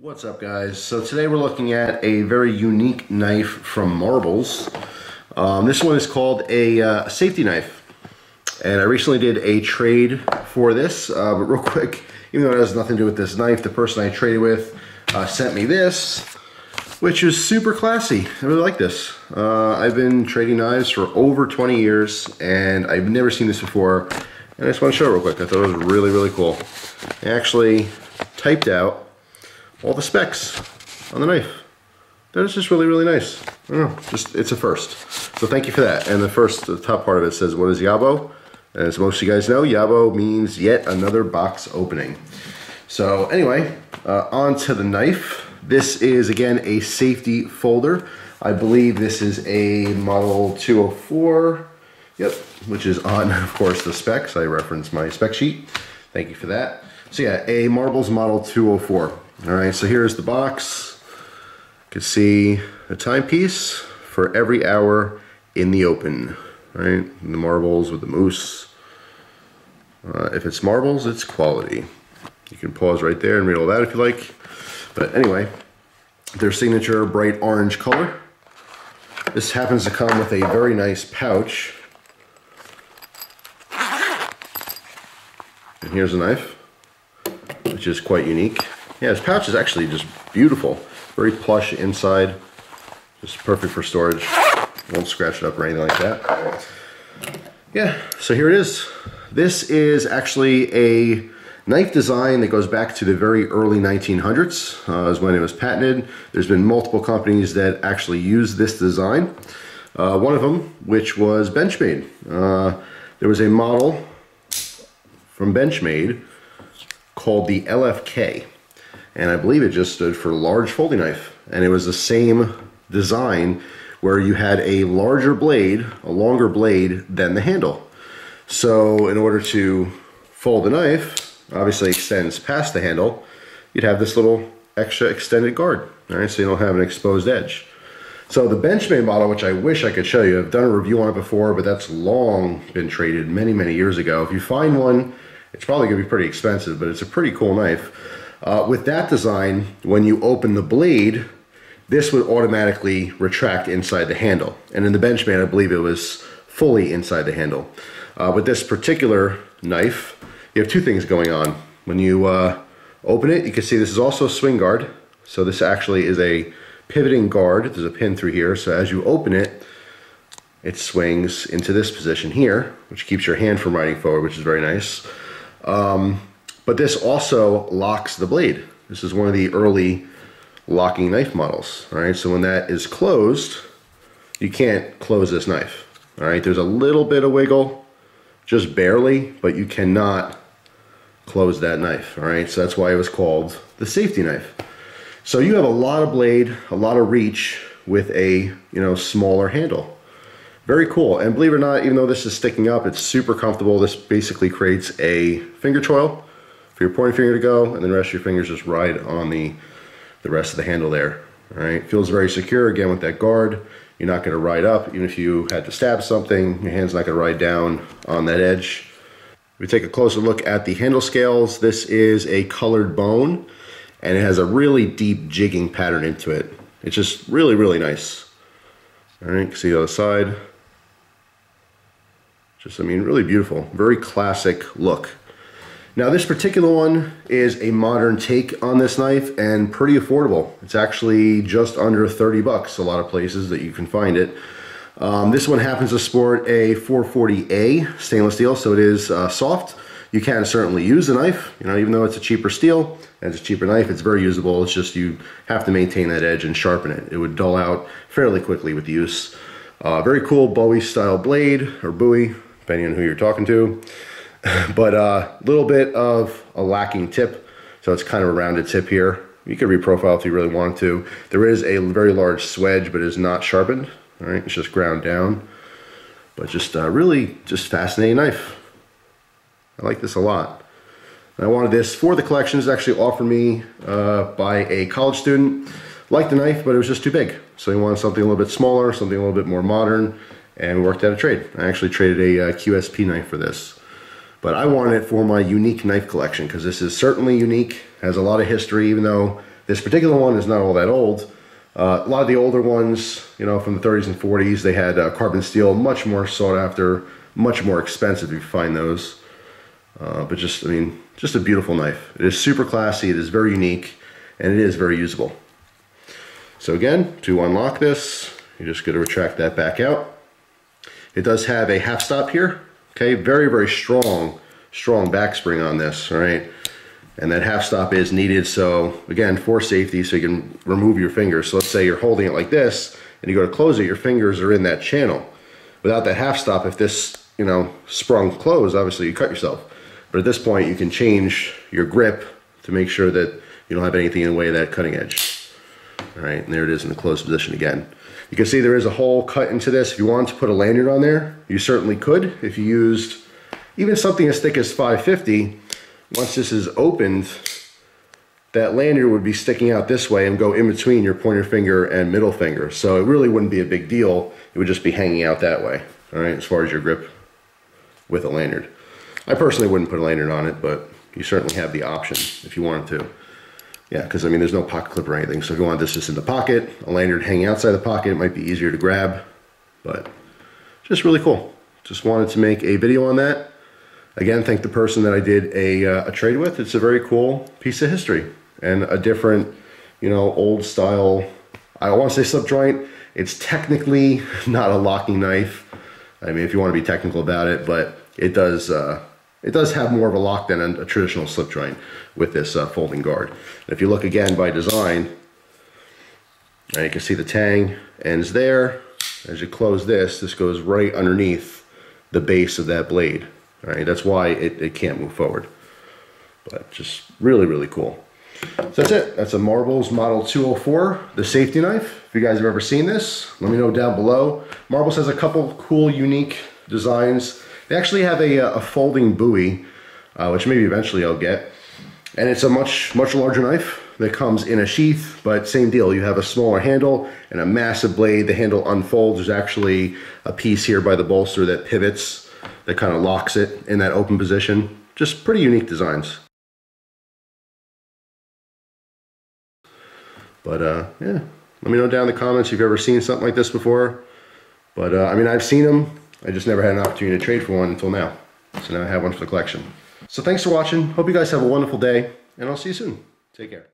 What's up guys? So today we're looking at a very unique knife from Marbles. Um, this one is called a uh, safety knife. And I recently did a trade for this, uh, but real quick, even though it has nothing to do with this knife, the person I traded with uh, sent me this, which is super classy. I really like this. Uh, I've been trading knives for over 20 years and I've never seen this before. And I just want to show it real quick. I thought it was really, really cool. I actually typed out all the specs on the knife. That is just really, really nice. Know, just, it's a first. So thank you for that. And the first, the top part of it says, what is Yabo? As most of you guys know, Yabo means yet another box opening. So anyway, uh, on to the knife. This is, again, a safety folder. I believe this is a model 204. Yep, which is on, of course, the specs. I reference my spec sheet. Thank you for that. So yeah, a Marbles Model 204. All right, so here's the box. You can see a timepiece for every hour in the open, right? The marbles with the moose. Uh, if it's marbles, it's quality. You can pause right there and read all that if you like. But anyway, their signature bright orange color. This happens to come with a very nice pouch. And here's a knife, which is quite unique. Yeah, this pouch is actually just beautiful. Very plush inside. Just perfect for storage. Won't scratch it up or anything like that. Yeah, so here it is. This is actually a knife design that goes back to the very early 1900s uh, is when it was patented. There's been multiple companies that actually use this design. Uh, one of them, which was Benchmade. Uh, there was a model from Benchmade called the LFK and I believe it just stood for large folding knife. And it was the same design where you had a larger blade, a longer blade than the handle. So in order to fold the knife, obviously extends past the handle, you'd have this little extra extended guard, all right, so you don't have an exposed edge. So the Benchmade model, which I wish I could show you, I've done a review on it before, but that's long been traded many, many years ago. If you find one, it's probably gonna be pretty expensive, but it's a pretty cool knife. Uh, with that design, when you open the blade, this would automatically retract inside the handle. And in the Benchmade, I believe it was fully inside the handle. Uh, with this particular knife, you have two things going on. When you uh, open it, you can see this is also a swing guard. So this actually is a pivoting guard. There's a pin through here. So as you open it, it swings into this position here, which keeps your hand from riding forward, which is very nice. Um, but this also locks the blade. This is one of the early locking knife models. All right, so when that is closed, you can't close this knife. All right, there's a little bit of wiggle, just barely, but you cannot close that knife. All right, so that's why it was called the safety knife. So you have a lot of blade, a lot of reach with a you know smaller handle. Very cool, and believe it or not, even though this is sticking up, it's super comfortable. This basically creates a finger choil for your pointing finger to go, and then the rest of your fingers just ride on the, the rest of the handle there. All right, feels very secure again with that guard. You're not gonna ride up, even if you had to stab something, your hand's not gonna ride down on that edge. We take a closer look at the handle scales. This is a colored bone, and it has a really deep jigging pattern into it. It's just really, really nice. All right, see the other side. Just, I mean, really beautiful. Very classic look. Now this particular one is a modern take on this knife and pretty affordable. It's actually just under 30 bucks a lot of places that you can find it. Um, this one happens to sport a 440A stainless steel, so it is uh, soft. You can certainly use the knife, you know, even though it's a cheaper steel and it's a cheaper knife, it's very usable. It's just you have to maintain that edge and sharpen it. It would dull out fairly quickly with use. Uh, very cool Bowie style blade or Bowie, depending on who you're talking to. but a uh, little bit of a lacking tip. So it's kind of a rounded tip here. You could reprofile if you really want to. There is a very large swedge, but it is not sharpened. All right, it's just ground down. But just uh, really just fascinating knife. I like this a lot. I wanted this for the collection. It's actually offered me uh, by a college student. Liked the knife, but it was just too big. So he wanted something a little bit smaller, something a little bit more modern, and worked out a trade. I actually traded a uh, QSP knife for this. But I wanted it for my unique knife collection because this is certainly unique, has a lot of history, even though This particular one is not all that old. Uh, a lot of the older ones, you know, from the 30s and 40s, they had uh, carbon steel, much more sought after, much more expensive if you find those. Uh, but just, I mean, just a beautiful knife. It is super classy, it is very unique, and it is very usable. So again, to unlock this, you're just gonna retract that back out. It does have a half stop here, okay? Very, very strong, strong back spring on this, all right? And that half stop is needed, so again, for safety, so you can remove your fingers. So let's say you're holding it like this, and you go to close it, your fingers are in that channel. Without that half stop, if this, you know, sprung closed, obviously you cut yourself. But at this point, you can change your grip to make sure that you don't have anything in the way of that cutting edge. All right, and there it is in the closed position again. You can see there is a hole cut into this. If you wanted to put a lanyard on there, you certainly could. If you used even something as thick as 550, once this is opened, that lanyard would be sticking out this way and go in between your pointer finger and middle finger. So it really wouldn't be a big deal. It would just be hanging out that way, all right, as far as your grip with a lanyard. I personally wouldn't put a lanyard on it, but you certainly have the option if you wanted to. Yeah, because I mean, there's no pocket clip or anything. So if you want this just in the pocket, a lanyard hanging outside the pocket, it might be easier to grab, but just really cool. Just wanted to make a video on that. Again, thank the person that I did a, uh, a trade with. It's a very cool piece of history and a different, you know, old style, I want to say slip joint. It's technically not a locking knife. I mean, if you want to be technical about it, but it does, uh, it does have more of a lock than a, traditional slip joint with this uh, folding guard. And if you look again by design, and you can see the tang ends there. As you close this, this goes right underneath the base of that blade. All right, that's why it, it can't move forward. But just really, really cool. So that's it. That's a Marbles Model 204, the safety knife. If you guys have ever seen this, let me know down below. Marbles has a couple cool, unique designs. They actually have a, a folding Bowie, uh, which maybe eventually I'll get. And it's a much, much larger knife that comes in a sheath, but same deal. You have a smaller handle and a massive blade. The handle unfolds. There's actually a piece here by the bolster that pivots, that kind of locks it in that open position. Just pretty unique designs. But uh, yeah, let me know down in the comments if you've ever seen something like this before. But uh, I mean, I've seen them. I just never had an opportunity to trade for one until now. So now I have one for the collection. So thanks for watching. Hope you guys have a wonderful day, and I'll see you soon. Take care.